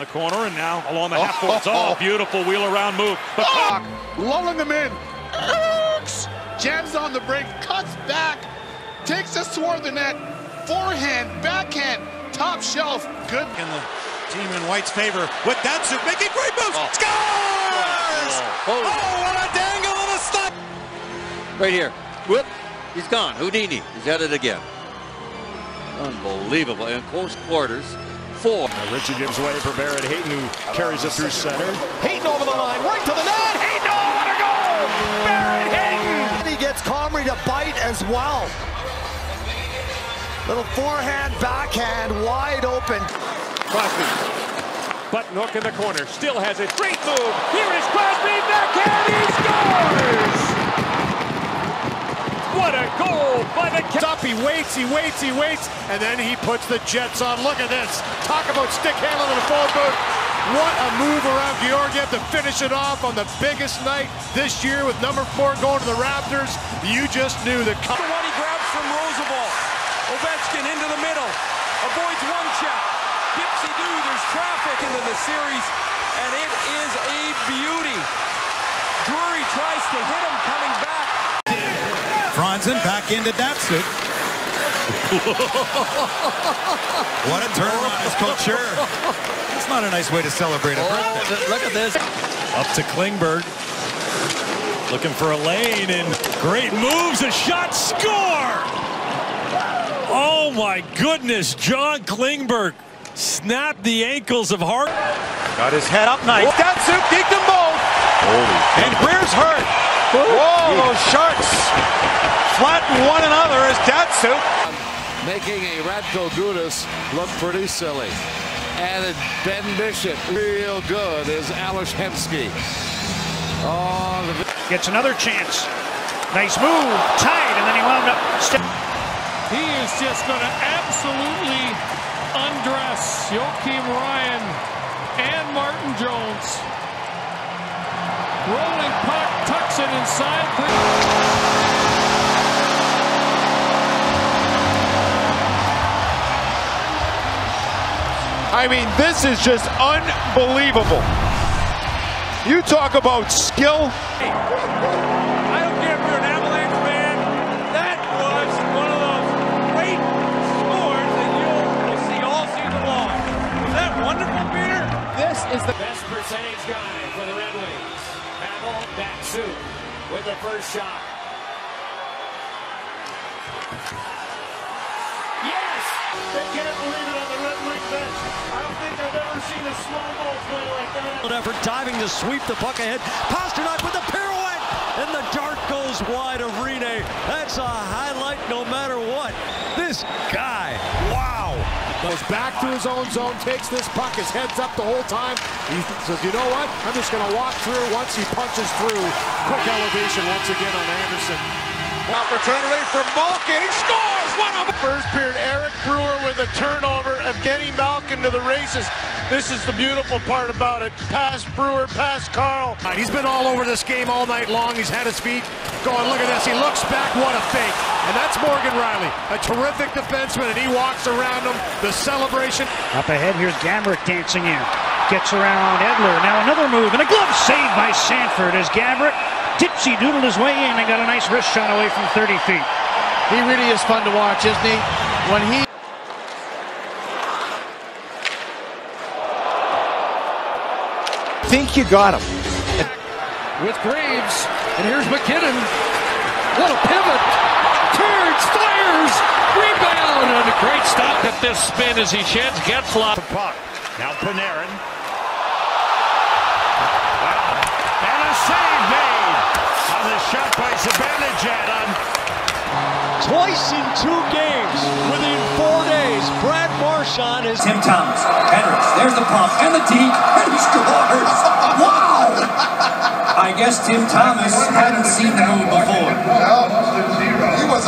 the corner and now along the half court. It's all beautiful wheel around move. But oh, lulling them in. Jams on the break, cuts back, takes a toward the net. Forehand, backhand, top shelf. Good. In the team in White's favor with Datsyuk making great moves. Oh. Scores! Oh, oh. oh, what a dangle of a stop! Right here. Whoop. He's gone. Houdini. He's at it again. Unbelievable. In close quarters. Four. Now Richie gives way for Barrett Hayton, who carries it through center. Hayton over the line, right to the net. Hayton, oh, what a goal! Barrett Hayton! He gets Comrie to bite as well. Little forehand, backhand, wide open. Crosby. Button hook in the corner. Still has it. Great move. Here is Crosby. Backhand. He scores! What a goal by the Up, he waits, he waits, he waits, and then he puts the Jets on. Look at this. Talk about stick handling the forward booth. What a move around Georgiev to finish it off on the biggest night this year with number four going to the Raptors. You just knew that. The one he grabs from Roosevelt. Ovechkin into the middle. Avoids one check. Dipsy-do, there's traffic into the series, and it is a beauty. Drury tries to hit him. Franzen back into Datsyuk. what a turn on his culture. It's not a nice way to celebrate a oh, birthday. Oh, look at this. Up to Klingberg. Looking for a lane and great moves. A shot score. Oh my goodness. John Klingberg snapped the ankles of Hart. Got his head up nice. Datsyuk deked them both. Holy and Greer's hurt. Whoa, those Sharks flatten one another as Datsyuk. Making a Radko Gudas look pretty silly. And Ben Bishop, real good, is Ales Hemsky. Oh, Gets another chance. Nice move, tight, and then he wound up. He is just going to absolutely undress Joakim Ryan and Martin Jones. Rolling puck, tucks it inside. I mean, this is just unbelievable. You talk about skill. I don't care if you're an Avalanche fan. That was one of those great scores that you'll see all season long. Was that wonderful, Peter? This is the best percentage guy for the Red Wings. Pavel Datsyuk with the first shot. Yes! They can't believe it on the Red Wings bench. I don't think I've ever seen a slow ball play like that. Effort diving to sweep the puck ahead. Pastrnak with the pirouette, and the dart goes wide of Rene. That's a highlight no matter what. This guy. Goes back to his own zone, takes this puck, his head's up the whole time. He says, you know what? I'm just going to walk through once he punches through. Quick elevation once again on Anderson. Opportunity for Malkin. He scores! One of First period, Eric Brewer with a turnover of getting Malkin to the races. This is the beautiful part about it. Pass Brewer, pass Carl. He's been all over this game all night long. He's had his feet going. Look at this. He looks back. What a fake. And that's Morgan Rielly, a terrific defenseman, and he walks around him. The celebration. Up ahead, here's Gaborik dancing in. Gets around Edler. Now another move, and a glove saved by Sanford as Gaborik Tipsy doodled his way in and got a nice wrist shot away from 30 feet. He really is fun to watch, isn't he? When he think you got him. With Graves, and here's MacKinnon. What a pivot! Turns, fires, rebound, and a great stop at this spin as he sheds Getzlaf. The puck. Now Panarin. Wow. And a save made on the shot by Zibanejad on Twice in two games within four days, Brad Marchand is. Tim Thomas, Hendricks, there's the pump and the deep, and he scores! Wow! I guess Tim Thomas hadn't seen the move before.